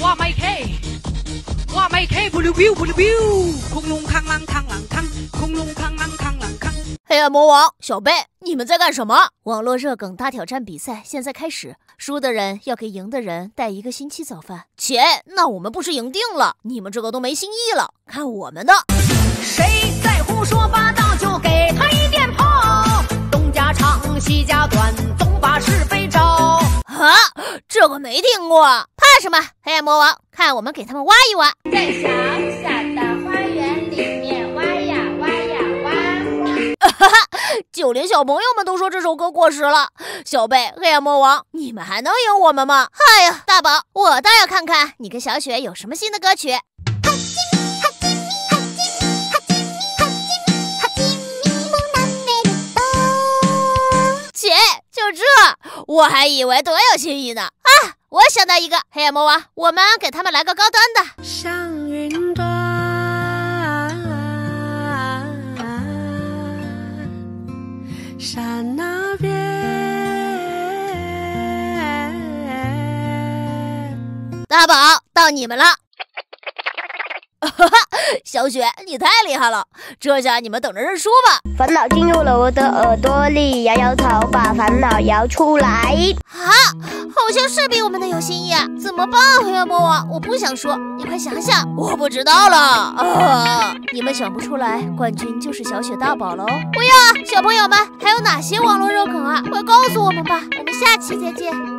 哇麦 K，哇麦 K，不溜溜不溜 biu，恐龙扛狼扛狼扛，恐龙扛狼扛狼扛。黑暗魔王、小贝，你们在干什么？网络热梗大挑战比赛现在开始，输的人要给赢的人带一个星期早饭。切，那我们不是赢定了？你们这个都没新意了，看我们的！这个没听过，怕什么？黑暗魔王，看我们给他们挖一挖。在小小的花园里面挖呀挖呀挖。哈哈，就连小朋友们都说这首歌过时了。小贝，黑暗魔王，你们还能赢我们吗？哎呀，大宝，我倒要看看你跟小雪有什么新的歌曲。姐，就这，我还以为多有新意呢。啊，我想到一个，黑暗魔王，我们给他们来个高端的。像云端，山那边。大宝，到你们了。哈哈，小雪，你太厉害了！这下你们等着认输吧。烦恼进入了我的耳朵里，摇摇头，把烦恼摇出来。啊，好像是比我们的有新意啊！怎么办，黑暗魔王？我不想说，你快想想。我不知道了。啊，你们想不出来，冠军就是小雪大宝喽。不要啊，小朋友们，还有哪些网络热梗啊？快告诉我们吧！我们下期再见。